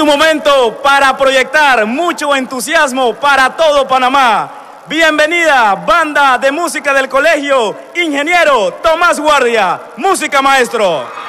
tu momento para proyectar mucho entusiasmo para todo Panamá. Bienvenida, banda de música del colegio, ingeniero Tomás Guardia, música maestro.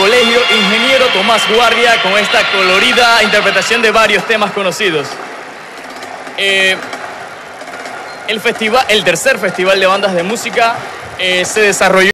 Colegio Ingeniero Tomás Guardia con esta colorida interpretación de varios temas conocidos. Eh, el, festival, el tercer festival de bandas de música eh, se desarrolló